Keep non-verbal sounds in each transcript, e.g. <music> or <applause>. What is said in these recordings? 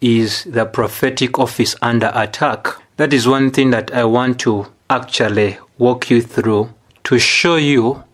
is the prophetic office under attack? That is one thing that I want to actually walk you through to show you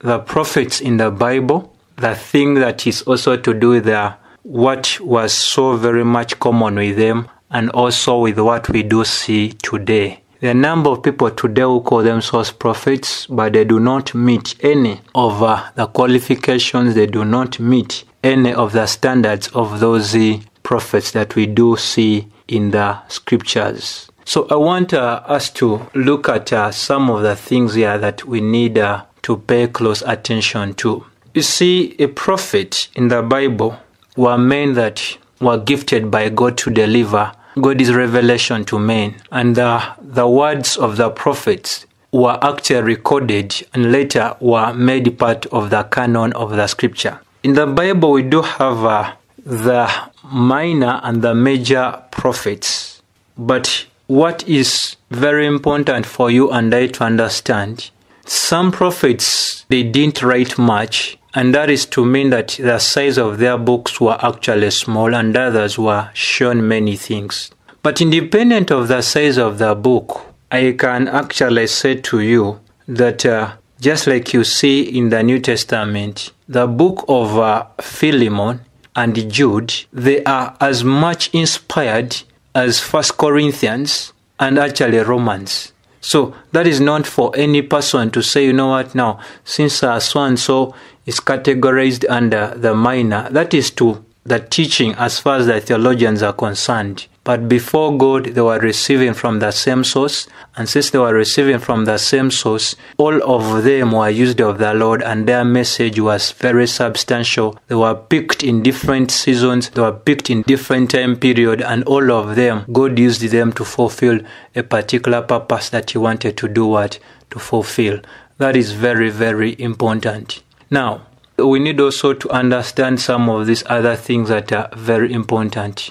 the prophets in the Bible, the thing that is also to do with the, what was so very much common with them, and also with what we do see today. There are a number of people today who call themselves prophets, but they do not meet any of uh, the qualifications, they do not meet any of the standards of those uh, prophets that we do see in the scriptures. So I want uh, us to look at uh, some of the things here that we need uh, to pay close attention to. You see, a prophet in the Bible were men that were gifted by God to deliver God's revelation to men. And the, words of the prophets were actually recorded and later were made part of the canon of the scripture. In the Bible, we do have uh, the minor and the major prophets. But what is very important for you and I to understand, some prophets, they didn't write much and that is to mean that the size of their books were actually small and others were shown many things. But independent of the size of the book, I can actually say to you that uh, just like you see in the New Testament, the book of uh, Philemon and Jude, they are as much inspired as First Corinthians and actually Romans. So that is not for any person to say, you know what, now, since uh, so and so is categorized under the minor, that is to the teaching as far as the theologians are concerned. But before God, they were receiving from the same source. And since they were receiving from the same source, all of them were used of the Lord and their message was very substantial. They were picked in different seasons. They were picked in different time period and all of them, God used them to fulfill a particular purpose that He wanted to do what? To fulfill. That is very, very important. Now, we need also to understand some of these other things that are very important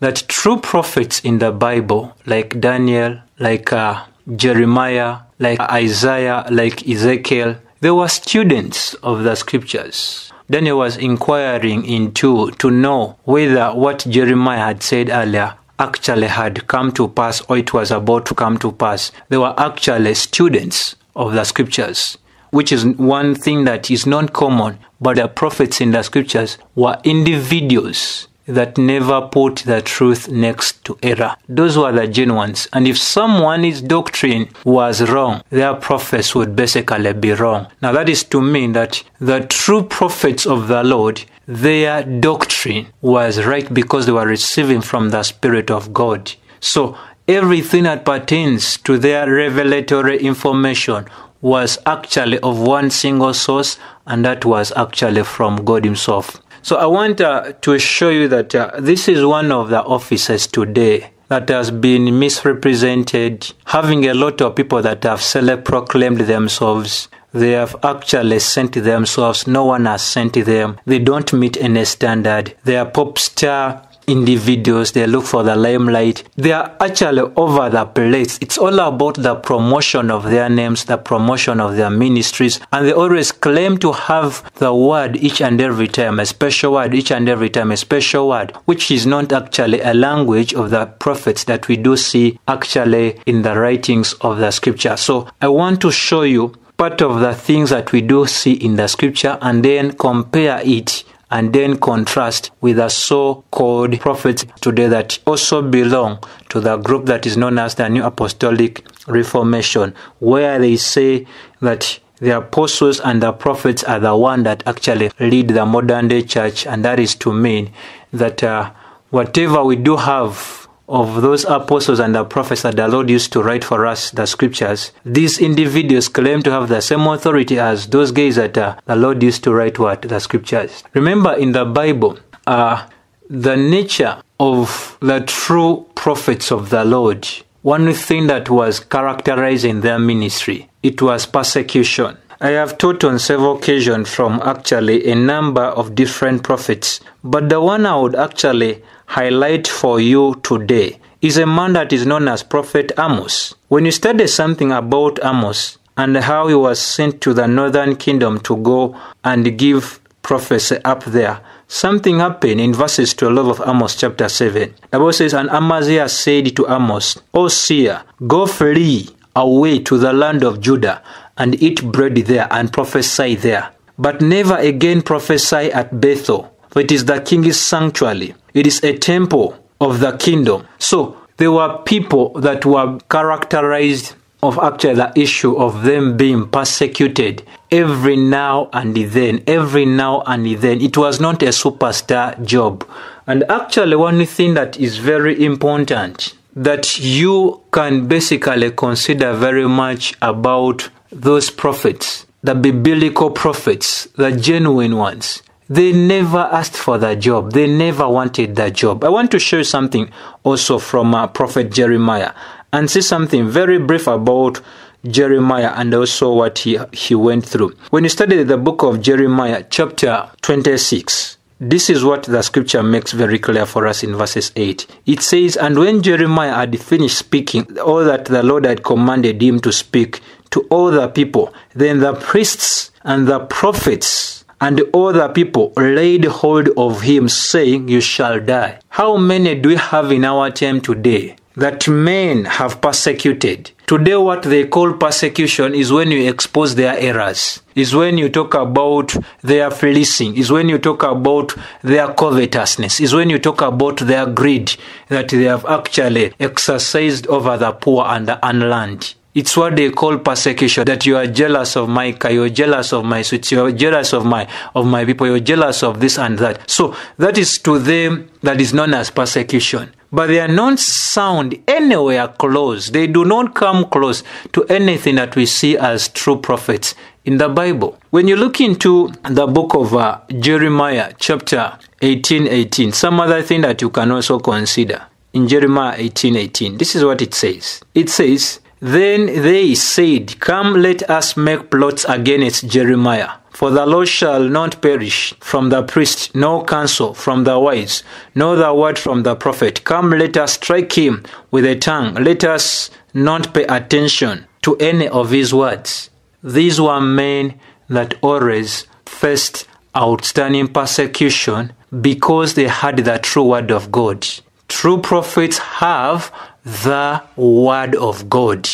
that true prophets in the Bible, like Daniel, like uh, Jeremiah, like Isaiah, like Ezekiel, they were students of the scriptures. Daniel was inquiring into to know whether what Jeremiah had said earlier actually had come to pass or it was about to come to pass. They were actually students of the scriptures, which is one thing that is not common. But the prophets in the scriptures were individuals that never put the truth next to error. Those were the genuine ones. And if someone's doctrine was wrong, their prophets would basically be wrong. Now that is to mean that the true prophets of the Lord, their doctrine was right because they were receiving from the Spirit of God. So everything that pertains to their revelatory information was actually of one single source, and that was actually from God Himself. So I want uh, to show you that uh, this is one of the offices today that has been misrepresented, having a lot of people that have self proclaimed themselves. They have actually sent themselves. No one has sent them. They don't meet any standard. They are pop star individuals, they look for the limelight. They are actually over the place. It's all about the promotion of their names, the promotion of their ministries, and they always claim to have the word each and every time, a special word each and every time, a special word, which is not actually a language of the prophets that we do see actually in the writings of the scripture. So I want to show you part of the things that we do see in the scripture and then compare it and then contrast with the so-called prophets today that also belong to the group that is known as the New Apostolic Reformation, where they say that the apostles and the prophets are the one that actually lead the modern day church, and that is to mean that uh, whatever we do have of those apostles and the prophets that the Lord used to write for us the scriptures, these individuals claim to have the same authority as those guys that uh, the Lord used to write what? The scriptures. Remember in the Bible, uh, the nature of the true prophets of the Lord, one thing that was characterizing their ministry, it was persecution. I have taught on several occasions from actually a number of different prophets, but the one I would actually highlight for you today is a man that is known as Prophet Amos. When you study something about Amos and how he was sent to the northern kingdom to go and give prophecy up there, something happened in verses 12 of Amos chapter 7. The Bible says, And Amaziah said to Amos, O seer, go flee away to the land of Judah and eat bread there and prophesy there. But never again prophesy at Bethel, for it is the king's sanctuary. It is a temple of the kingdom. So there were people that were characterized of actually the issue of them being persecuted every now and then, every now and then. It was not a superstar job. And actually, one thing that is very important that you can basically consider very much about those prophets, the biblical prophets, the genuine ones. They never asked for the job. They never wanted the job. I want to show you something also from uh, Prophet Jeremiah and see something very brief about Jeremiah and also what he, he went through. When you study the book of Jeremiah, chapter 26, this is what the scripture makes very clear for us in verses 8. It says, And when Jeremiah had finished speaking all that the Lord had commanded him to speak to all the people, then the priests and the prophets and the people laid hold of him, saying, You shall die. How many do we have in our time today that men have persecuted. Today, what they call persecution is when you expose their errors, is when you talk about their fleecing, is when you talk about their covetousness, is when you talk about their greed that they have actually exercised over the poor and the unlearned. It's what they call persecution. That you are jealous of my you're jealous of my suits, you're jealous of my of my people, you're jealous of this and that. So that is to them that is known as persecution. But they are not sound anywhere close. They do not come close to anything that we see as true prophets in the Bible. When you look into the book of uh, Jeremiah, chapter 18, 18, some other thing that you can also consider in Jeremiah 18, 18, this is what it says. It says, then they said, Come, let us make plots against Jeremiah. For the Lord shall not perish from the priest, nor counsel from the wise, nor the word from the prophet. Come, let us strike him with a tongue. Let us not pay attention to any of his words. These were men that always faced outstanding persecution because they had the true word of God. True prophets have the word of God.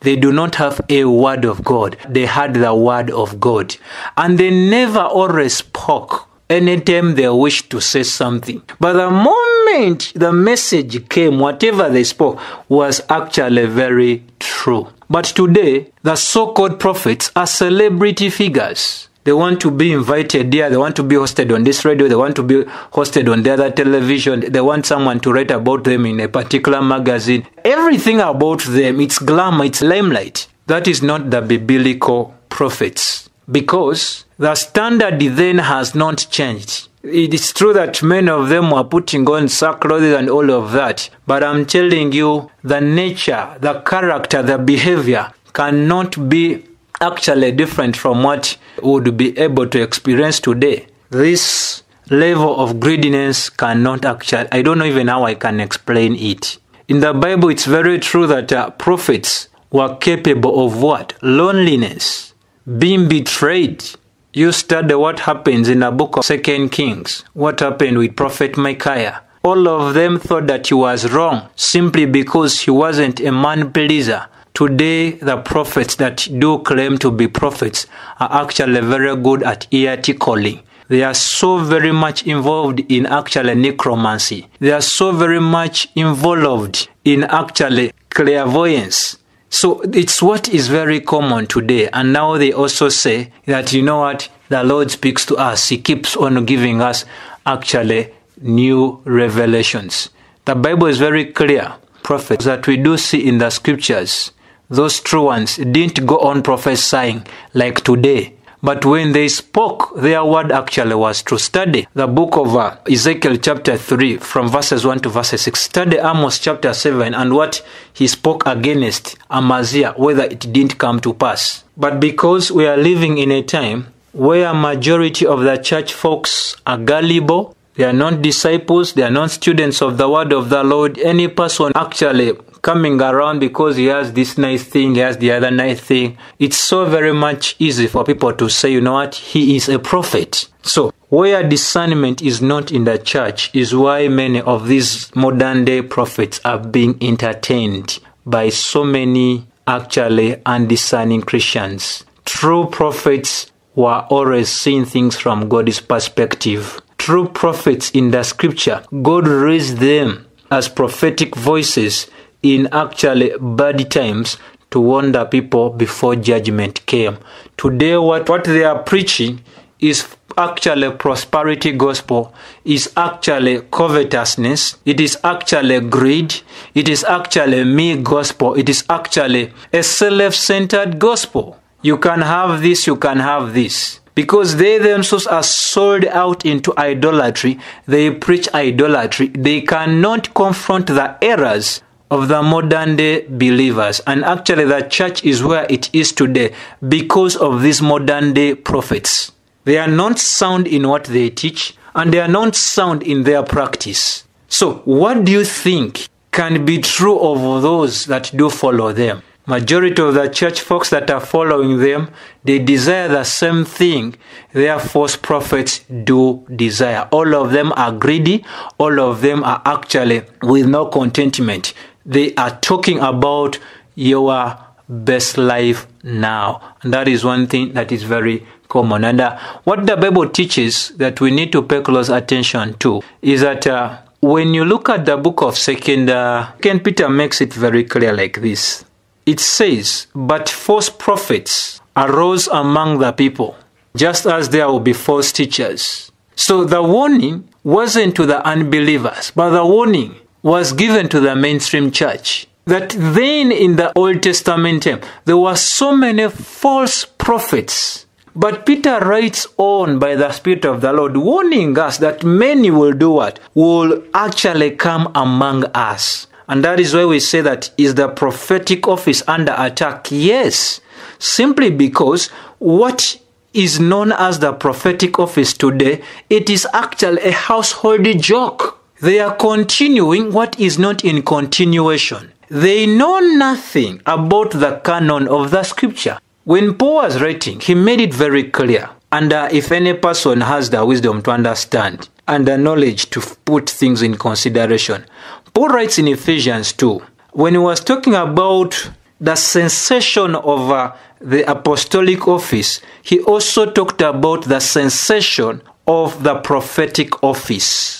They do not have a word of God. They had the word of God. And they never always spoke anytime they wished to say something. But the moment the message came, whatever they spoke was actually very true. But today, the so called prophets are celebrity figures. They want to be invited there. They want to be hosted on this radio. They want to be hosted on the other television. They want someone to write about them in a particular magazine. Everything about them, it's glamour, it's limelight. That is not the biblical prophets. Because the standard then has not changed. It is true that many of them were putting on sackcloth and all of that. But I'm telling you, the nature, the character, the behavior cannot be actually different from what would be able to experience today. This level of greediness cannot actually, I don't know even how I can explain it. In the Bible, it's very true that uh, prophets were capable of what? Loneliness, being betrayed. You study what happens in the book of Second Kings. What happened with Prophet Micaiah? All of them thought that he was wrong simply because he wasn't a man pleaser. Today, the prophets that do claim to be prophets are actually very good at ear calling. They are so very much involved in actually necromancy. They are so very much involved in actually clairvoyance. So it's what is very common today. And now they also say that, you know what, the Lord speaks to us. He keeps on giving us actually new revelations. The Bible is very clear. Prophets that we do see in the scriptures those true ones didn't go on prophesying like today. But when they spoke, their word actually was to study the book of uh, Ezekiel chapter 3 from verses 1 to verses 6. Study Amos chapter 7 and what he spoke against Amaziah, whether it didn't come to pass. But because we are living in a time where majority of the church folks are gullible, they are not disciples, they are not students of the word of the Lord. Any person actually coming around because he has this nice thing, he has the other nice thing. It's so very much easy for people to say, you know what, he is a prophet. So, where discernment is not in the church is why many of these modern day prophets are being entertained by so many actually undiscerning Christians. True prophets were always seeing things from God's perspective. True prophets in the scripture, God raised them as prophetic voices in actually bad times to warn people before judgment came. Today, what, what they are preaching is actually prosperity gospel is actually covetousness it is actually greed it is actually me gospel it is actually a self-centered gospel you can have this you can have this because they themselves are sold out into idolatry they preach idolatry they cannot confront the errors of the modern day believers and actually the church is where it is today because of these modern day prophets they are not sound in what they teach and they are not sound in their practice. So, what do you think can be true of those that do follow them? Majority of the church folks that are following them, they desire the same thing their false prophets do desire. All of them are greedy. All of them are actually with no contentment. They are talking about your best life now. And that is one thing that is very common. And uh, what the Bible teaches that we need to pay close attention to is that uh, when you look at the book of Second, uh, Peter makes it very clear like this. It says, "But false prophets arose among the people, just as there will be false teachers." So the warning wasn't to the unbelievers, but the warning was given to the mainstream church that then in the Old Testament time, there were so many false prophets but Peter writes on by the Spirit of the Lord, warning us that many will do what? Will actually come among us. And that is why we say that is the prophetic office under attack? Yes, simply because what is known as the prophetic office today, it is actually a household joke. They are continuing what is not in continuation. They know nothing about the canon of the scripture. When Paul was writing, he made it very clear. And uh, if any person has the wisdom to understand and the knowledge to put things in consideration, Paul writes in Ephesians 2 when he was talking about the sensation of uh, the apostolic office, he also talked about the sensation of the prophetic office.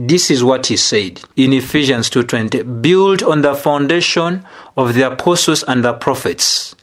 This is what he said in Ephesians 2:20, built on the foundation of the apostles and the prophets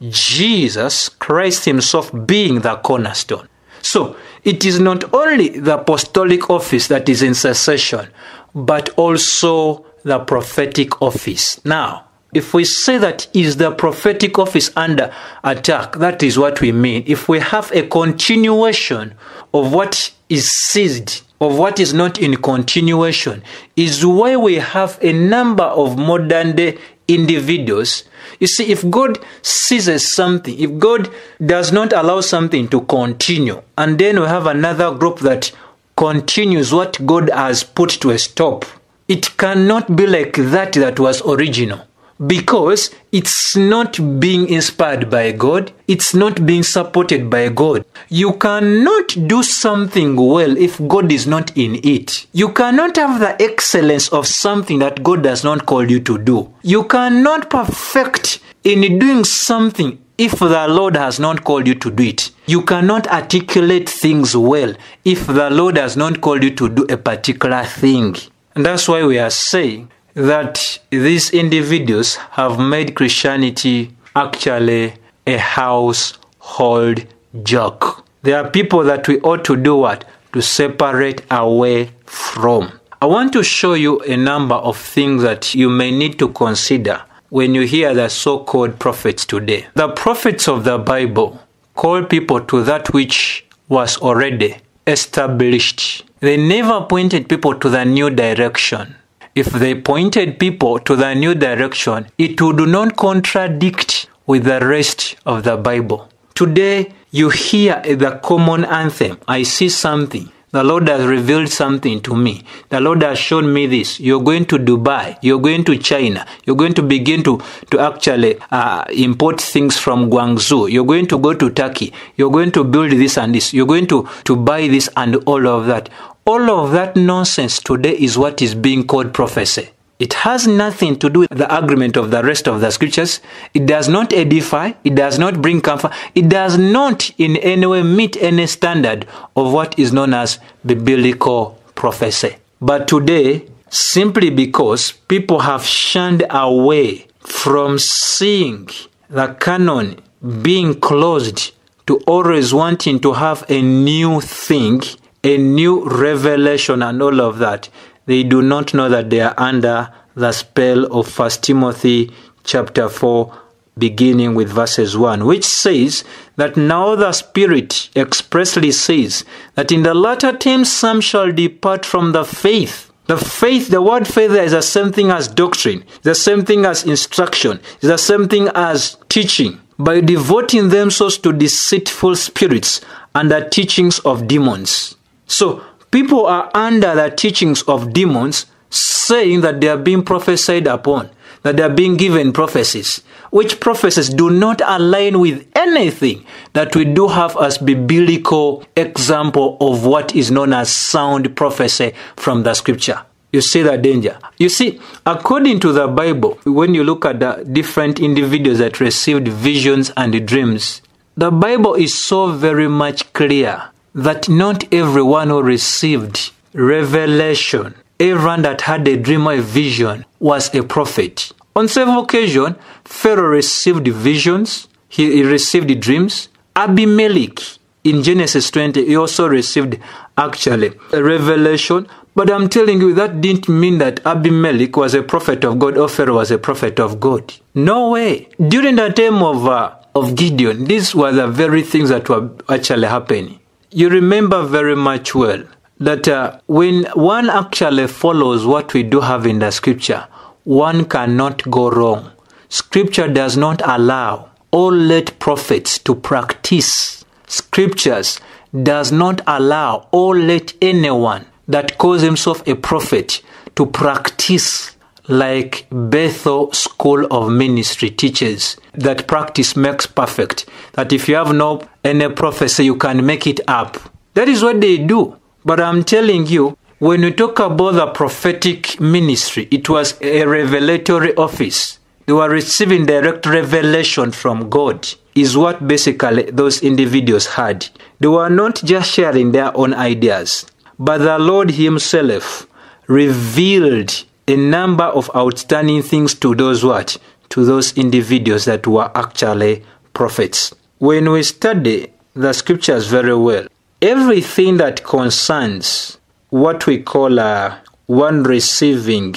Jesus Christ Himself being the cornerstone. So, it is not only the apostolic office that is in succession, but also the prophetic office. Now, if we say that is the prophetic office under attack, that is what we mean. If we have a continuation of what is seized, of what is not in continuation, is why we have a number of modern day individuals. You see, if God seizes something, if God does not allow something to continue, and then we have another group that continues what God has put to a stop, it cannot be like that that was original because it's not being inspired by God, it's not being supported by God. You cannot do something well if God is not in it. You cannot have the excellence of something that God does not call you to do. You cannot perfect in doing something if the Lord has not called you to do it. You cannot articulate things well if the Lord has not called you to do a particular thing. And that's why we are saying that these individuals have made Christianity actually a household joke. There are people that we ought to do what? To separate away from. I want to show you a number of things that you may need to consider when you hear the so called prophets today. The prophets of the Bible call people to that which was already established. They never pointed people to the new direction if they pointed people to the new direction, it would not contradict with the rest of the Bible. Today, you hear the common anthem I see something. The Lord has revealed something to me. The Lord has shown me this. You're going to Dubai. You're going to China. You're going to begin to, to actually uh, import things from Guangzhou. You're going to go to Turkey. You're going to build this and this. You're going to, to buy this and all of that. All of that nonsense today is what is being called prophecy. It has nothing to do with the agreement of the rest of the scriptures. It does not edify. It does not bring comfort. It does not in any way meet any standard of what is known as the biblical prophecy. But today, simply because people have shunned away from seeing the canon being closed to always wanting to have a new thing, a new revelation, and all of that, they do not know that they are under the spell of First Timothy chapter 4 beginning with verses 1 which says that now the spirit expressly says that in the latter times some shall depart from the faith. The faith the word faith is the same thing as doctrine the same thing as instruction is the same thing as teaching. By devoting themselves to deceitful spirits and the teachings of demons so People are under the teachings of demons saying that they are being prophesied upon, that they are being given prophecies, which prophecies do not align with anything that we do have as biblical example of what is known as sound prophecy from the scripture. You see the danger. You see, according to the Bible, when you look at the different individuals that received visions and dreams, the Bible is so very much clear that not everyone who received revelation, everyone that had a dream or a vision was a prophet. On several occasions, Pharaoh received visions, he, received dreams. Abimelech in Genesis 20, he also received actually a revelation. But I'm telling you, that didn't mean that Abimelech was a prophet of God or Pharaoh was a prophet of God. No way. During the time of, uh, of Gideon, these were the very things that were actually happening. You remember very much well that uh, when one actually follows what we do have in the scripture, one cannot go wrong. Scripture does not allow all late prophets to practice. Scriptures does not allow or let anyone that calls himself a prophet to practice like Bethel School of Ministry teaches that practice makes perfect. That if you have no any prophecy, you can make it up. That is what they do. But I'm telling you, when we talk about the prophetic ministry, it was a revelatory office. They were receiving direct revelation from God, is what basically those individuals had. They were not just sharing their own ideas, but the Lord Himself revealed a number of outstanding things to those what? To those individuals that were actually prophets. When we study the scriptures very well, everything that concerns what we call uh, one receiving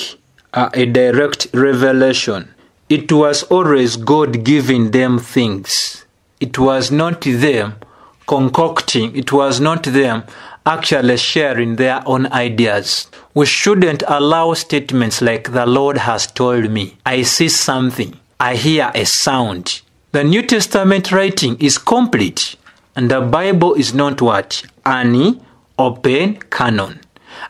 a direct revelation, it was always God giving them things. It was not them concocting, it was not them actually sharing their own ideas. We shouldn't allow statements like, The Lord has told me, I see something, I hear a sound. The New Testament writing is complete, and the Bible is not what? Any open canon.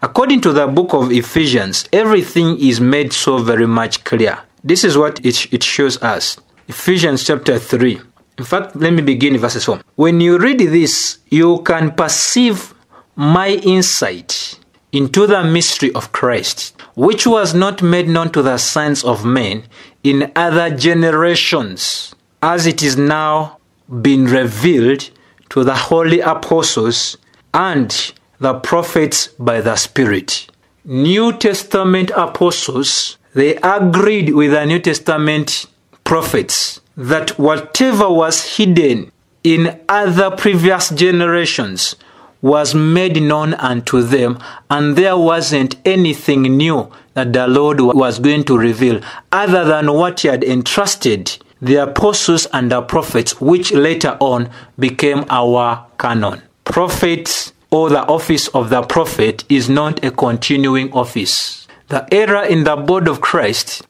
According to the book of Ephesians, everything is made so very much clear. This is what it, it shows us. Ephesians chapter 3. In fact, let me begin verse 4. When you read this, you can perceive my insight into the mystery of Christ, which was not made known to the sons of men in other generations, as it is now been revealed to the holy apostles and the prophets by the Spirit. New Testament apostles, they agreed with the New Testament prophets that whatever was hidden in other previous generations was made known unto them, and there wasn't anything new that the Lord was going to reveal other than what he had entrusted the apostles and the prophets, which later on became our canon. Prophets or the office of the prophet is not a continuing office. The error in the body of Christ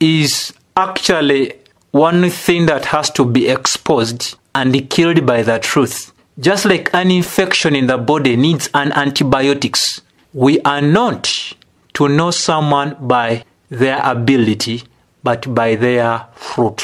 is actually one thing that has to be exposed and killed by the truth. Just like an infection in the body needs an antibiotics, we are not to know someone by their ability, but by their fruit.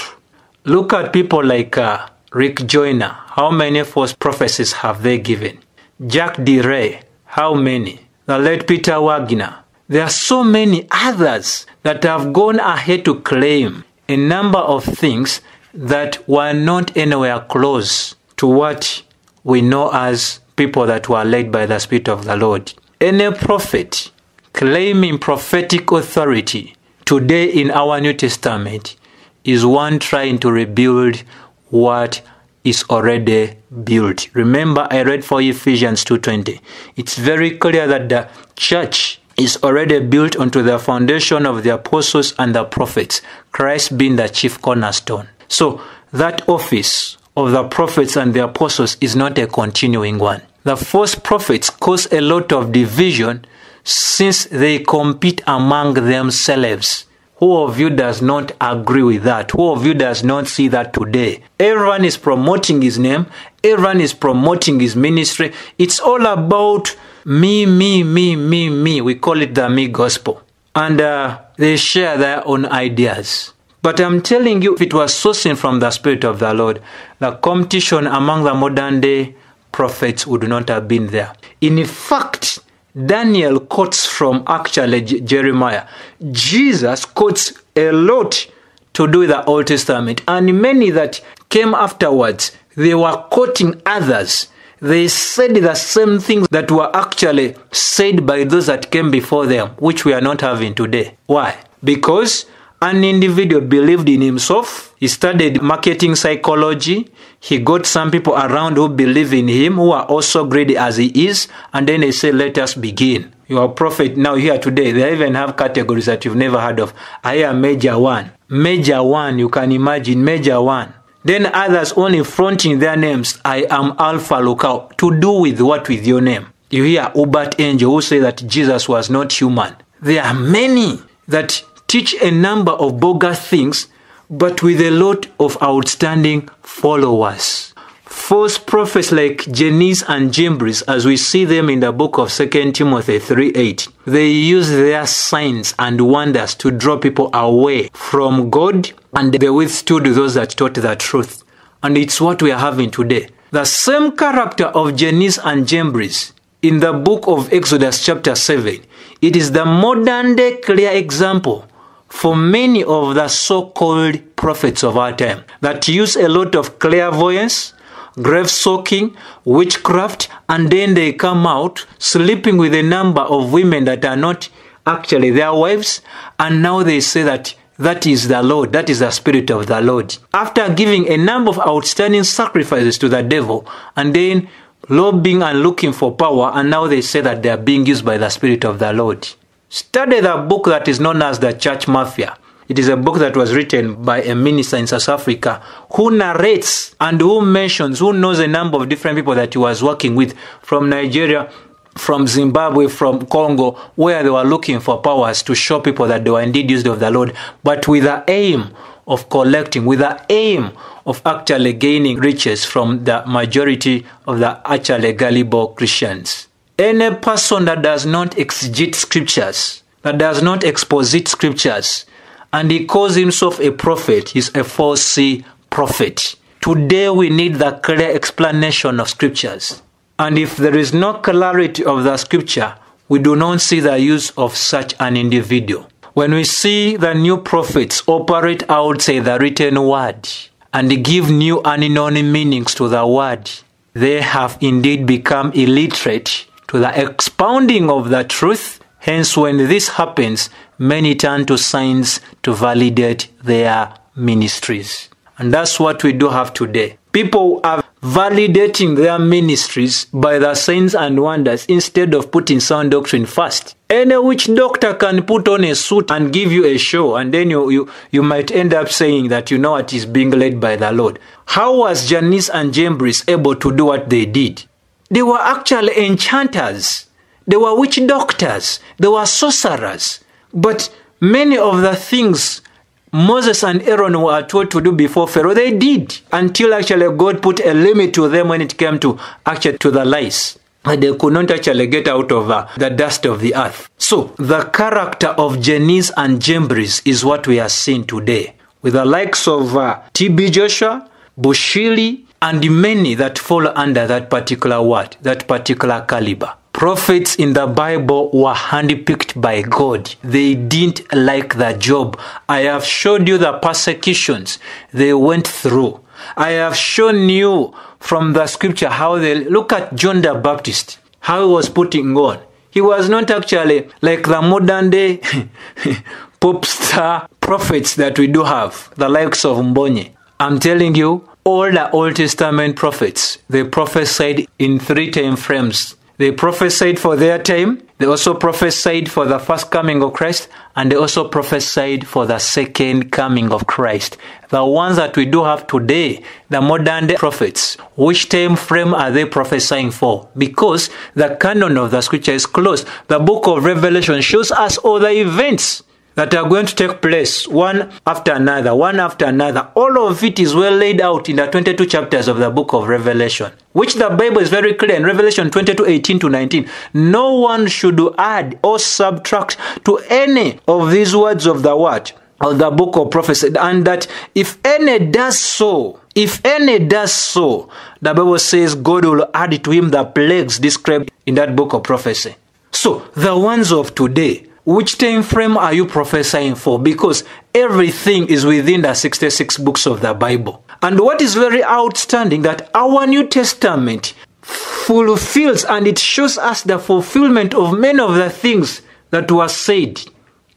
Look at people like uh, Rick Joyner. How many false prophecies have they given? Jack Deere. How many? The late Peter Wagner. There are so many others that have gone ahead to claim a number of things that were not anywhere close to what we know as people that were led by the Spirit of the Lord. Any prophet claiming prophetic authority today in our New Testament is one trying to rebuild what is already built. Remember I read for Ephesians 2:20. It's very clear that the church is already built onto the foundation of the apostles and the prophets, Christ being the chief cornerstone. So that office of the prophets and the apostles is not a continuing one. The false prophets cause a lot of division since they compete among themselves. Who of you does not agree with that? Who of you does not see that today? Everyone is promoting his name, everyone is promoting his ministry. It's all about me, me, me, me, me. We call it the me gospel. And uh, they share their own ideas. But I'm telling you, if it was sourcing from the Spirit of the Lord, the competition among the modern day prophets would not have been there. In fact, Daniel quotes from actually Jeremiah. Jesus quotes a lot to do with the Old Testament, and many that came afterwards, they were quoting others. They said the same things that were actually said by those that came before them, which we are not having today. Why? Because an individual believed in himself. He studied marketing psychology. He got some people around who believe in him, who are also greedy as he is. And then they say, let us begin. You are a prophet now here today. They even have categories that you've never heard of. I am major one. Major one, you can imagine, major one. Then others only fronting their names. I am Alph Lukau. To do with what with your name? You hear Uebert Angel who say that Jesus was not human. There are many that teach a number of bogus things, but with a lot of outstanding followers. False prophets like Jannes and Jambres, as we see them in the book of 2 Timothy 3 8, they use their signs and wonders to draw people away from God, and they withstood those that taught the truth. And it's what we are having today. The same character of Jannes and Jambres in the book of Exodus, chapter 7, it is the modern day clear example for many of the so-called prophets of our time that use a lot of clairvoyance, grave soaking, witchcraft, and then they come out sleeping with a number of women that are not actually their wives, and now they say that that is the Lord, that is the Spirit of the Lord. After giving a number of outstanding sacrifices to the devil, and then lobbying and looking for power, and now they say that they are being used by the Spirit of the Lord. Study the book that is known as the Church Mafia. It is a book that was written by a minister in South Africa who narrates and who mentions, who knows a number of different people that he was working with from Nigeria, from Zimbabwe, from Congo, where they were looking for powers to show people that they were indeed used of the Lord, but with the aim of collecting, with the aim of actually gaining riches from the majority of the actually gullible Christians. Any person that does not exegete scriptures, that does not exposit scriptures, and he calls himself a prophet, is a false prophet. Today we need the clear explanation of scriptures. And if there is no clarity of the scripture, we do not see the use of such an individual. When we see the new prophets operate outside the written word and give new and unknown meanings to the word, they have indeed become illiterate to the expounding of the truth. Hence, when this happens, many turn to signs to validate their ministries. And that's what we do have today. People are validating their ministries by the signs and wonders instead of putting sound doctrine first. Any witch doctor can put on a suit and give you a show, and then you, you, you might end up saying that you know what is being led by the Lord. How was Jannes and Jambres able to do what they did? They were actually enchanters. They were witch doctors. They were sorcerers. But many of the things Moses and Aaron were told to do before Pharaoh, they did until actually God put a limit to them when it came to actually to the lies. And they could not actually get out of uh, the dust of the earth. So the character of Jannes and Jambres is what we are seeing today, with the likes of uh, T.B. Joshua, Bushiri, and many that fall under that particular word, that particular caliber. Prophets in the Bible were handpicked by God. They didn't like the job. I have showed you the persecutions they went through. I have shown you from the scripture how they look at John the Baptist, how he was putting on. He was not actually like the modern day <laughs> pop star prophets that we do have, the likes of Mbonye. I'm telling you, all the Old Testament prophets, they prophesied in three time frames. They prophesied for their time, they also prophesied for the first coming of Christ, and they also prophesied for the second coming of Christ. The ones that we do have today, the modern day prophets, which time frame are they prophesying for? Because the canon of the scripture is closed. The book of Revelation shows us all the events that are going to take place one after another, one after another. All of it is well laid out in the 22 chapters of the book of Revelation, which the Bible is very clear in Revelation 22 18 to 19. No one should add or subtract to any of these words of the word of the book of prophecy, and that if any does so, if any does so, the Bible says God will add to him the plagues described in that book of prophecy. So the ones of today, which time frame are you prophesying for? Because everything is within the 66 books of the Bible. And what is very outstanding that our New Testament fulfills and it shows us the fulfillment of many of the things that were said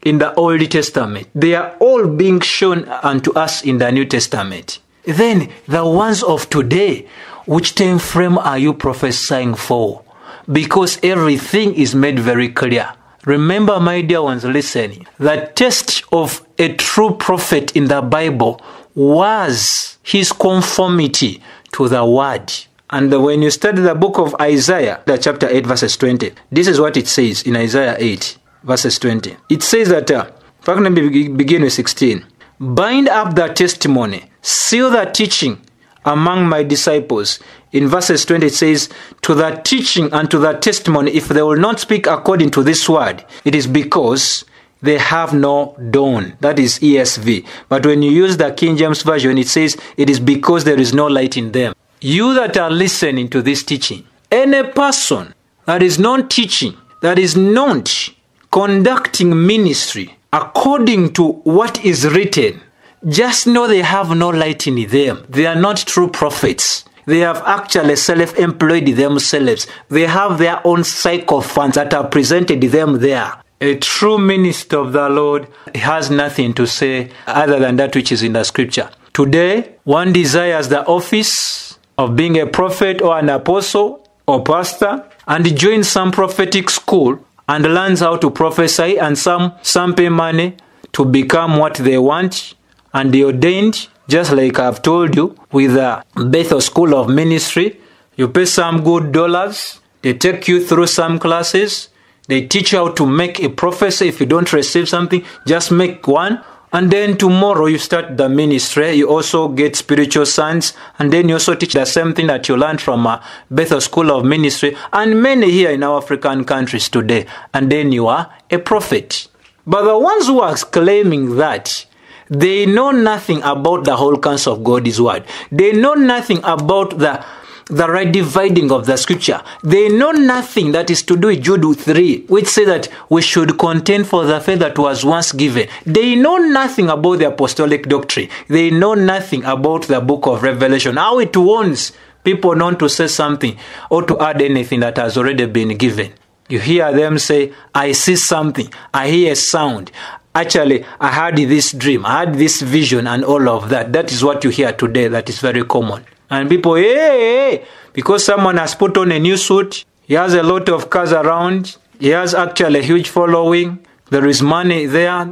in the Old Testament. They are all being shown unto us in the New Testament. Then the ones of today, which time frame are you prophesying for? Because everything is made very clear. Remember, my dear ones listen, the test of a true prophet in the Bible was his conformity to the word. And when you study the book of Isaiah, the chapter 8, verses 20, this is what it says in Isaiah 8, verses 20. It says that, uh, let me begin with 16. Bind up the testimony, seal the teaching among my disciples. In verses 20, it says, To the teaching and to the testimony, if they will not speak according to this word, it is because they have no dawn. That is ESV. But when you use the King James Version, it says, It is because there is no light in them. You that are listening to this teaching, any person that is not teaching, that is not conducting ministry according to what is written, just know they have no light in them. They are not true prophets. They have actually self employed themselves. They have their own cycle funds that are presented them there. A true minister of the Lord has nothing to say other than that which is in the scripture. Today, one desires the office of being a prophet or an apostle or pastor and joins some prophetic school and learns how to prophesy and some some pay money to become what they want and they ordained just like I've told you with the Bethel School of Ministry you pay some good dollars they take you through some classes they teach you how to make a prophecy. If you don't receive something just make one. And then tomorrow you start the ministry. You also get spiritual sons and then you also teach the same thing that you learned from uh, bethel school of ministry and many here in our african countries today. And then you are a prophet. But the ones who are claiming that they know nothing about the whole counsel of god's word they know nothing about the the right dividing of the scripture. They know nothing that is to do with Jude 3, which say that we should contend for the faith that was once given. They know nothing about the apostolic doctrine. They know nothing about the book of Revelation, how it warns people not to say something or to add anything that has already been given. You hear them say, I see something, I hear a sound. Actually, I had this dream, I had this vision, and all of that. That is what you hear today, that is very common. And people, hey, hey, because someone has put on a new suit, he has a lot of cars around, he has actually a huge following, there is money there.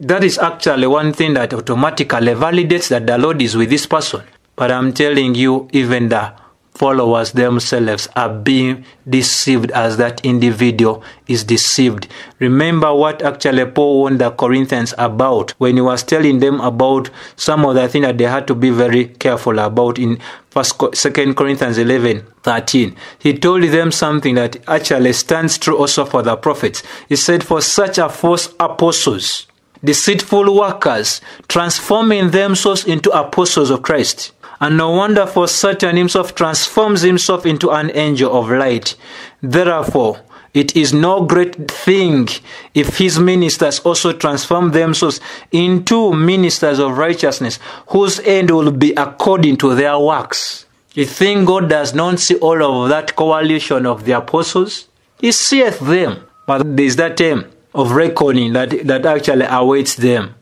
That is actually one thing that automatically validates that the Lord is with this person. But I'm telling you, even the followers themselves are being deceived as that individual is deceived. Remember what actually Paul warned the Corinthians about when he was telling them about some of the things that they had to be very careful about in First, Second Corinthians 11, 13. He told them something that actually stands true also for the prophets. He said, For such are false apostles, deceitful workers, transforming themselves into apostles of Christ. And no wonder for Satan himself transforms himself into an angel of light. Therefore, it is no great thing if his ministers also transform themselves into ministers of righteousness, whose end will be according to their works. You think God does not see all of that coalition of the apostles? He seeth them. But there is that time of reckoning that, that actually awaits them.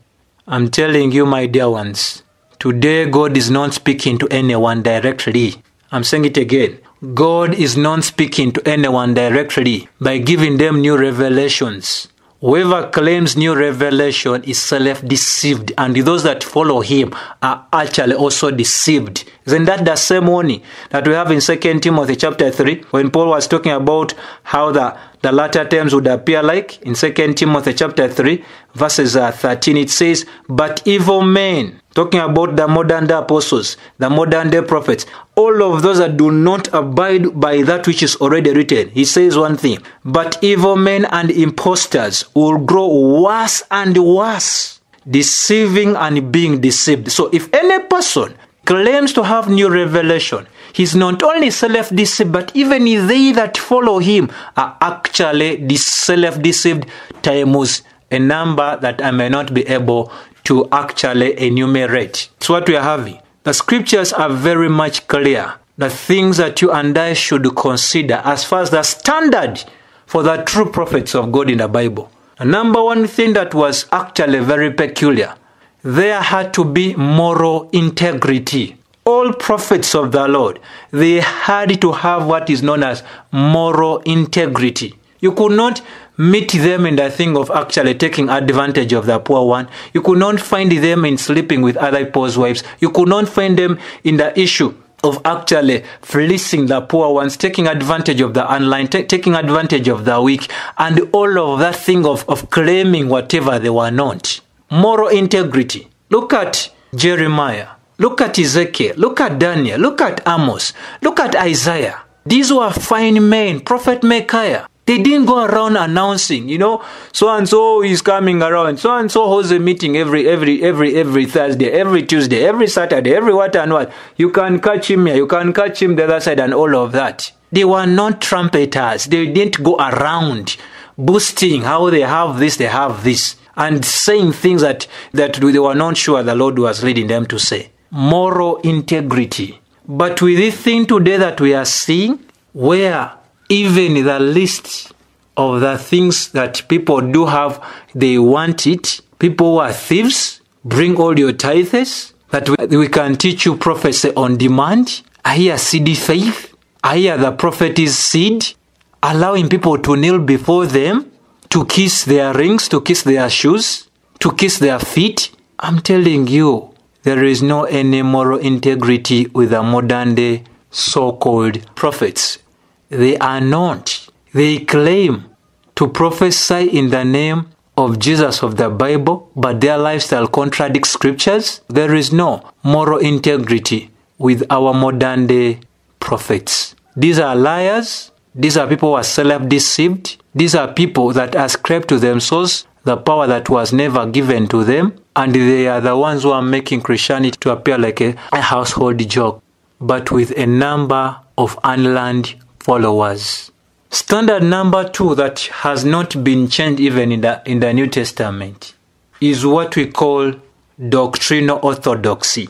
I'm telling you, my dear ones, Today, God is not speaking to anyone directly. I'm saying it again. God is not speaking to anyone directly by giving them new revelations. Whoever claims new revelation is self deceived, and those that follow him are actually also deceived. Isn't that the same warning that we have in 2 Timothy chapter 3 when Paul was talking about how the, the latter terms would appear like? In 2 Timothy chapter 3, verses uh, 13, it says, But evil men, talking about the modern day apostles, the modern day prophets, all of those that do not abide by that which is already written. He says one thing, but evil men and impostors will grow worse and worse, deceiving and being deceived. So if any person claims to have new revelation, he's not only self deceived, but even they that follow him are actually self deceived times a number that I may not be able to actually enumerate. It's what we are having. The scriptures are very much clear. The things that you and I should consider as far as the standard for the true prophets of God in the Bible. The number one thing that was actually very peculiar there had to be moral integrity. All prophets of the Lord, they had to have what is known as moral integrity. You could not meet them in the thing of actually taking advantage of the poor one. You could not find them in sleeping with other people's wives. You could not find them in the issue of actually fleecing the poor ones, taking advantage of the online, t- taking advantage of the weak, and all of that thing of, of claiming whatever they were not moral integrity. Look at Jeremiah. Look at Ezekiel. Look at Daniel. Look at Amos. Look at Isaiah. These were fine men. Prophet Micaiah. They didn't go around announcing, you know, so and so is coming around. So and so holds a meeting every every every every Thursday, every Tuesday, every Saturday, every what and what. You can catch him here, you can catch him the other side, and all of that. They were not trumpeters. They didn't go around boasting how they have this, they have this and saying things that, that they were not sure the Lord was leading them to say. Moral integrity. But with this thing today that we are seeing, where even the list of the things that people do have, they want it. People who are thieves, bring all your tithes, that we, we can teach you prophecy on demand. I hear seed faith. I hear the prophet is seed, allowing people to kneel before them to kiss their rings, to kiss their shoes, to kiss their feet. I'm telling you, there is no any moral integrity with the modern day so called prophets. They are not. They claim to prophesy in the name of Jesus of the Bible, but their lifestyle contradicts scriptures. There is no moral integrity with our modern day prophets. These are liars. These are people who are self deceived. These are people that ascribe to themselves the power that was never given to them, and they are the ones who are making Christianity to appear like a, household joke, but with a number of unlearned followers. Standard number two that has not been changed even in the, in the New Testament is what we call doctrinal orthodoxy.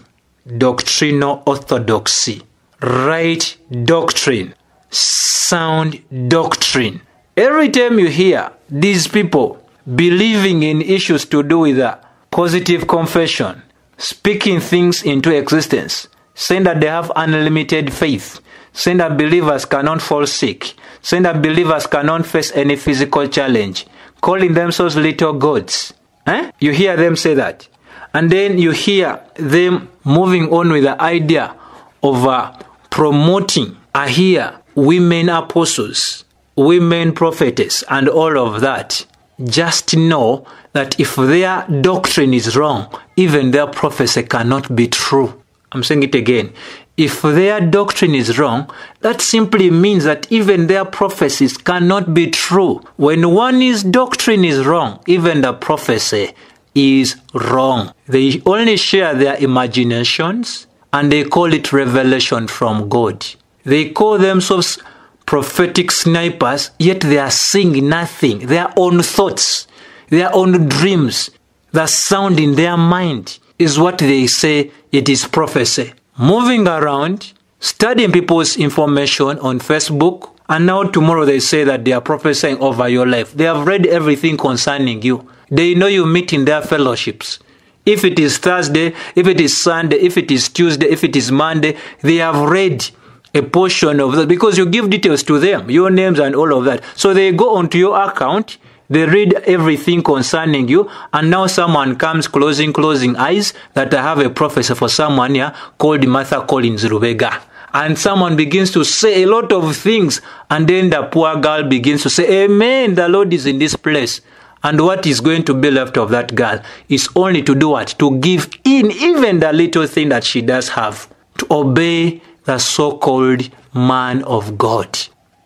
Doctrinal orthodoxy. Right doctrine. Sound doctrine. Every time you hear these people believing in issues to do with positive confession, speaking things into existence, saying that they have unlimited faith, saying that believers cannot fall sick, saying that believers cannot face any physical challenge, calling themselves little gods. Eh? You hear them say that. And then you hear them moving on with the idea of uh, promoting I hear, women apostles, women prophetess, and all of that. Just know that if their doctrine is wrong, even their prophecy cannot be true. I'm saying it again. If their doctrine is wrong, that simply means that even their prophecies cannot be true. When one's doctrine is wrong, even the prophecy is wrong. They only share their imaginations and they call it revelation from God. They call themselves prophetic snipers, yet they are seeing nothing. Their own thoughts, their own dreams, the sound in their mind is what they say it is prophecy. Moving around, studying people's information on Facebook, and now tomorrow they say that they are prophesying over your life. They have read everything concerning you. They know you meet in their fellowships. If it is Thursday, if it is Sunday, if it is Tuesday, if it is Monday, they have read a portion of that because you give details to them, your names and all of that. So they go onto your account, they read everything concerning you, and now someone comes closing, closing eyes that I have a professor for someone here called Martha Collins Rubega. And someone begins to say a lot of things, and then the poor girl begins to say, Amen, the Lord is in this place. And what is going to be left of that girl is only to do what? To give in even the little thing that she does have, to obey the so called man of God.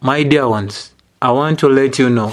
My dear ones, I want to let you know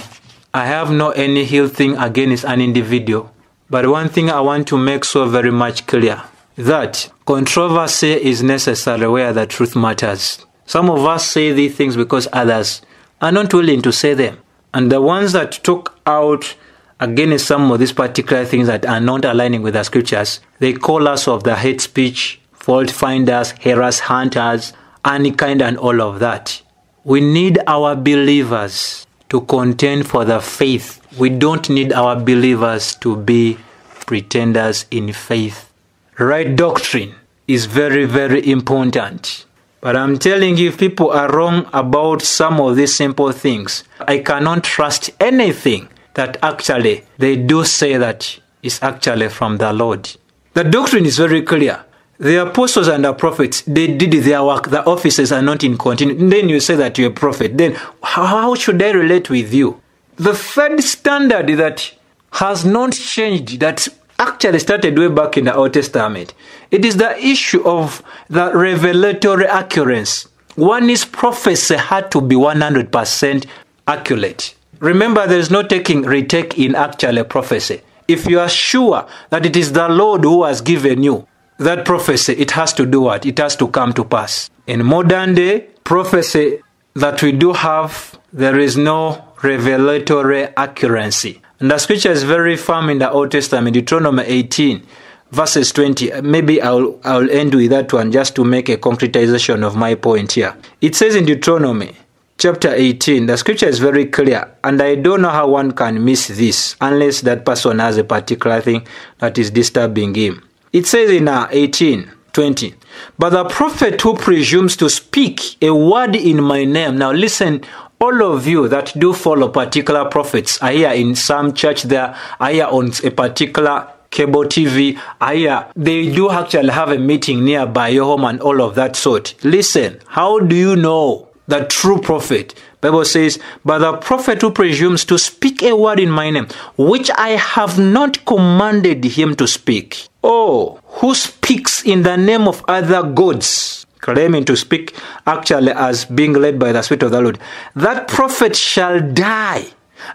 I have no any ill thing against an individual. But one thing I want to make so very much clear that controversy is necessary where the truth matters. Some of us say these things because others are not willing to say them. And the ones that took out against some of these particular things that are not aligning with the scriptures, they call us of the hate speech, fault finders, harass hunters, any kind and all of that. We need our believers to contend for the faith. We don't need our believers to be pretenders in faith. Right doctrine is very, very important. But I'm telling you, people are wrong about some of these simple things, I cannot trust anything that actually they do say that is actually from the Lord. The doctrine is very clear. The apostles and the prophets, they did their work. The offices are not in continuity. Then you say that you're a prophet. Then how should I relate with you? The third standard that has not changed, that actually started way back in the Old Testament, it is the issue of the revelatory accuracy. One is prophecy had to be 100% accurate. Remember, there is no taking retake in actual prophecy. If you are sure that it is the Lord who has given you that prophecy, it has to do what? It has to come to pass. In modern day prophecy that we do have, there is no revelatory accuracy. And the scripture is very firm in the Old Testament, Deuteronomy 18, verses 20. Maybe I'll, I'll end with that one just to make a concretization of my point here. It says in Deuteronomy chapter 18, the scripture is very clear, and I don't know how one can miss this unless that person has a particular thing that is disturbing him. It says in uh, 18, 20, but the prophet who presumes to speak a word in my name. Now listen, all of you that do follow particular prophets I hear in some church there, I hear on a particular cable TV, I hear They do actually have a meeting nearby your home and all of that sort. Listen, how do you know the true prophet? Bible says, But the prophet who presumes to speak a word in my name, which I have not commanded him to speak. Oh, who speaks in the name of other gods, claiming to speak actually as being led by the Spirit of the Lord, that prophet shall die.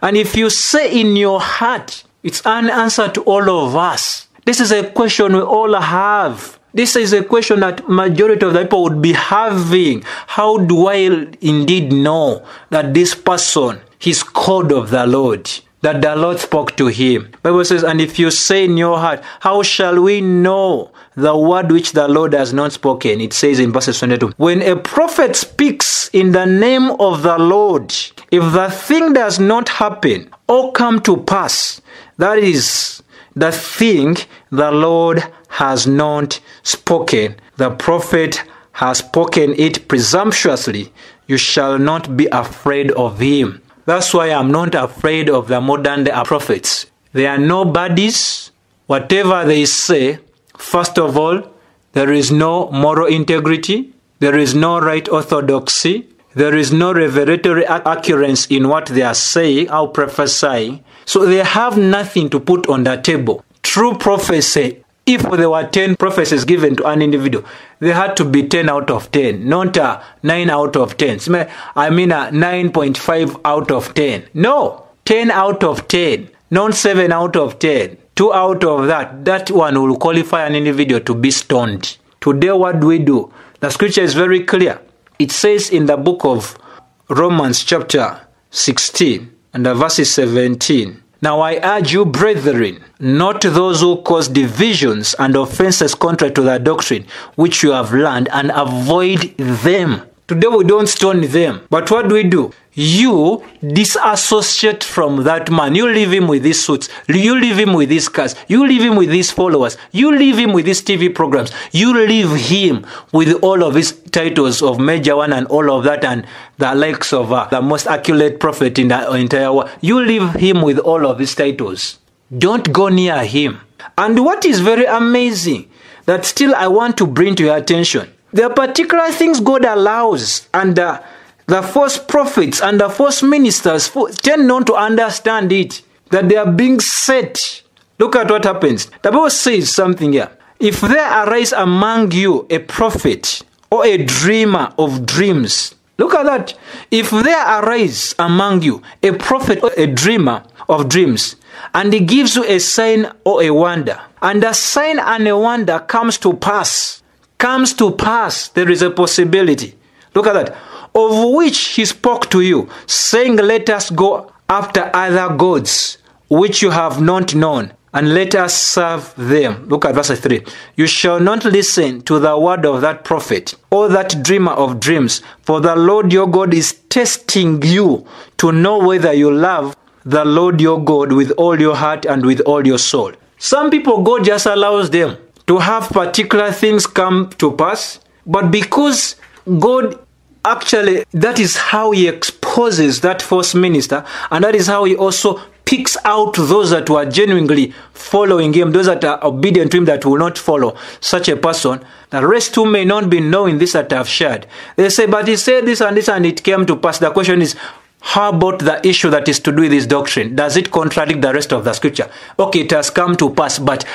And if you say in your heart, it's an answer to all of us. This is a question we all have. This is a question that majority of the people would be having. How do I indeed know that this person is called of the Lord? That the Lord spoke to him. Bible says, and if you say in your heart, how shall we know the word which the Lord has not spoken? It says in verse 22, when a prophet speaks in the name of the Lord, if the thing does not happen or come to pass, that is the thing the Lord has not spoken. The prophet has spoken it presumptuously. You shall not be afraid of him. That's why I'm not afraid of the modern day prophets. They are nobodies. Whatever they say, first of all, there is no moral integrity. There is no right orthodoxy. There is no revelatory accuracy in what they are saying or prophesying. So they have nothing to put on the table. True prophecy, if there were 10 prophecies given to an individual, they had to be 10 out of 10, not a 9 out of 10. I mean a 9.5 out of 10. No, 10 out of 10, not 7 out of 10. 2 out of that, that one will qualify an individual to be stoned. Today, what do we do? The scripture is very clear. It says in the book of Romans, chapter 16, and the verse 17. Now I urge you, brethren, not those who cause divisions and offenses contrary to the doctrine which you have learned, and avoid them. Today we don't stone them. But what do we do? You disassociate from that man. You leave him with his suits. You leave him with his cars. You leave him with his followers. You leave him with his TV programs. You leave him with all of his titles of major one and all of that and the likes of uh, the most accurate prophet in the entire world. You leave him with all of his titles. Don't go near him. And what is very amazing that still I want to bring to your attention there are particular things God allows, and uh, the false prophets and the false ministers tend not to understand it, that they are being set. Look at what happens. The Bible says something here. If there arise among you a prophet or a dreamer of dreams, look at that. If there arise among you a prophet or a dreamer of dreams, and he gives you a sign or a wonder, and a sign and a wonder comes to pass, comes to pass, there is a possibility. Look at that. Of which he spoke to you, saying, Let us go after other gods, which you have not known, and let us serve them. Look at verse 3. You shall not listen to the word of that prophet or that dreamer of dreams, for the Lord your God is testing you to know whether you love the Lord your God with all your heart and with all your soul. Some people, God just allows them to have particular things come to pass, but because God actually, that is how He exposes that false minister, and that is how He also picks out those that were genuinely following Him, those that are obedient to Him that will not follow such a person. The rest who may not be knowing this that I've shared. They say, but He said this and this and it came to pass. The question is, how about the issue that is to do with this doctrine? Does it contradict the rest of the scripture? Okay, it has come to pass, but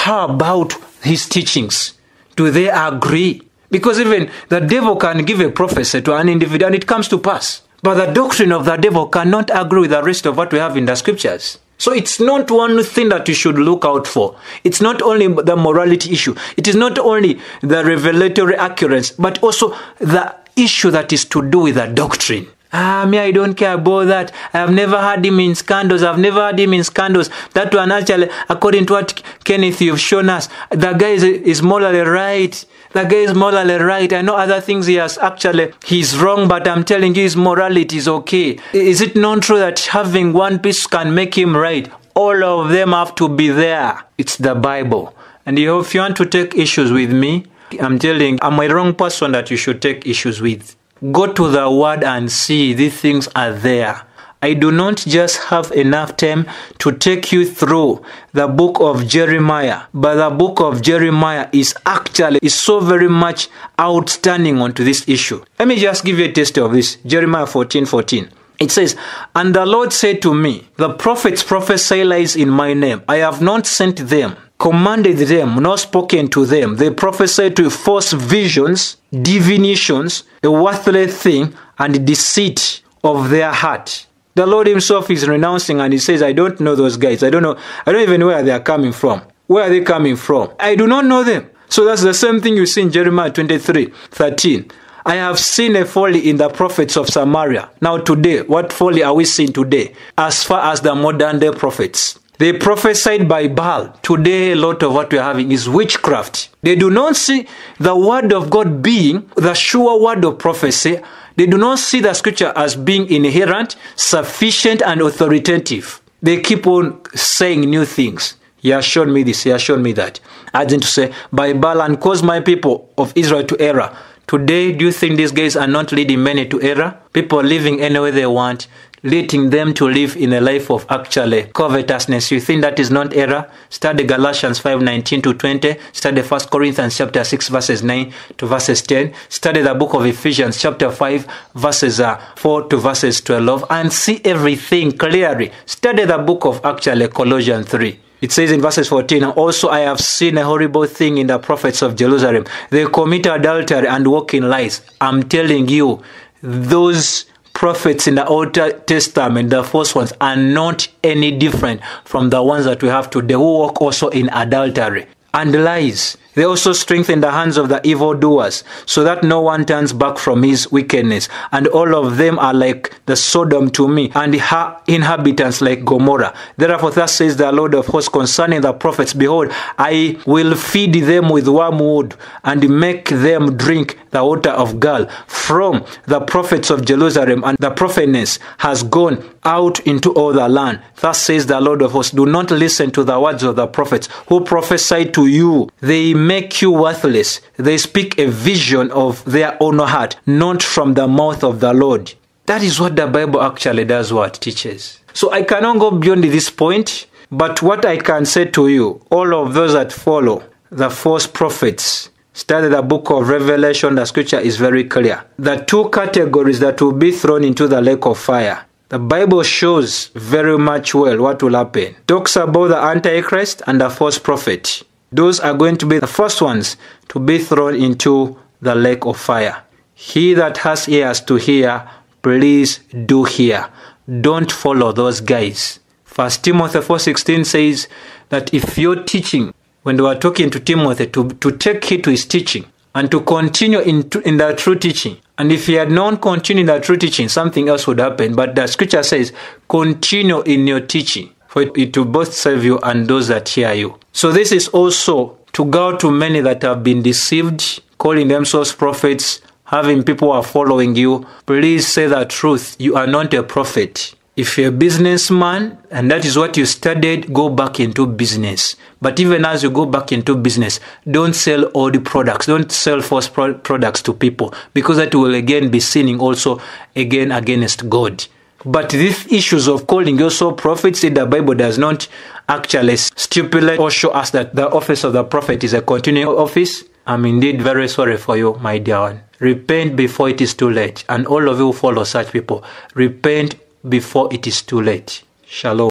how about his teachings? Do they agree? Because even the devil can give a prophecy to an individual and it comes to pass. But the doctrine of the devil cannot agree with the rest of what we have in the scriptures. So it's not one thing that you should look out for. It's not only the morality issue. It is not only the revelatory accuracy, but also the issue that is to do with the doctrine. Ah, me, I don't care about that. I have never had him in scandals. I've never had him in scandals. That one actually, according to what Kenneth you've shown us, the guy is, is morally right. The guy is morally right. I know other things he has actually, he's wrong, but I'm telling you his morality is okay. Is it not true that having one piece can make him right? All of them have to be there. It's the Bible. And if you want to take issues with me, I'm telling I'm a wrong person that you should take issues with. Go to the word and see these things are there. I do not just have enough time to take you through the book of Jeremiah, but the book of Jeremiah is actually is so very much outstanding onto this issue. Let me just give you a taste of this. Jeremiah 14 14. It says, And the Lord said to me, The prophets prophesy lies in my name. I have not sent them commanded them, not spoken to them. They prophesied to false visions, divinations, a worthless thing, and deceit of their heart. The Lord Himself is renouncing and He says, I don't know those guys. I don't know. I don't even know where they are coming from. Where are they coming from? I do not know them. So that's the same thing you see in Jeremiah 23 13. I have seen a folly in the prophets of Samaria. Now, today, what folly are we seeing today as far as the modern day prophets? They prophesied by Baal. Today, a lot of what we're having is witchcraft. They do not see the word of God being the sure word of prophecy. They do not see the scripture as being inerrant, sufficient, and authoritative. They keep on saying new things. He has shown me this, he has shown me that. As in to say, by Baal and cause my people of Israel to error. Today, do you think these guys are not leading many to error? People living any way they want, leading them to live in a life of actually covetousness. You think that is not error? Study Galatians 5 19 to 20. Study 1 Corinthians chapter 6, verses 9 to verses 10. Study the book of Ephesians chapter 5, verses uh, 4 to verses 12, and see everything clearly. Study the book of actually Colossians 3. It says in verses 14, Also I have seen a horrible thing in the prophets of Jerusalem. They commit adultery and walk in lies. I'm telling you, those prophets in the Old Testament, the first ones, are not any different from the ones that we have today who walk also in adultery and lies. They also strengthen the hands of the evildoers, so that no one turns back from his wickedness. And all of them are like the Sodom to me, and her inhabitants like Gomorrah. Therefore, thus says the Lord of hosts concerning the prophets Behold, I will feed them with wormwood, and make them drink the water of gall from the prophets of Jerusalem, and the prophetess has gone out into all the land. Thus says the Lord of hosts Do not listen to the words of the prophets who prophesy to you. They make you worthless. They speak a vision of their own heart, not from the mouth of the Lord. That is what the Bible actually does, what teaches. So I cannot go beyond this point, but what I can say to you, all of those that follow the false prophets, study the book of Revelation, the scripture is very clear. The two categories that will be thrown into the lake of fire. The Bible shows very much well what will happen. Talks about the Antichrist and the false prophet. Those are going to be the first ones to be thrown into the lake of fire. He that has ears to hear, please do hear. Don't follow those guys. First Timothy 4.16 says that if you're teaching, when they were talking to Timothy, to, to take heed to his teaching and to continue in, in the true teaching. And if he had not continued in the true teaching, something else would happen. But the scripture says, continue in your teaching, for it will both serve you and those that hear you. So this is also to go to many that have been deceived, calling themselves prophets, having people are following you. Please say the truth. You are not a prophet. If you're a businessman and that is what you studied, go back into business. But even as you go back into business, don't sell old products. Don't sell false pro- products to people because that will again be sinning also again against God. But these issues of calling yourself prophets in the Bible does not actually stipulate or show us that the office of the prophet is a continuing office. I'm indeed very sorry for you, my dear one. Repent before it is too late. And all of you follow such people, repent before it is too late. Shalom.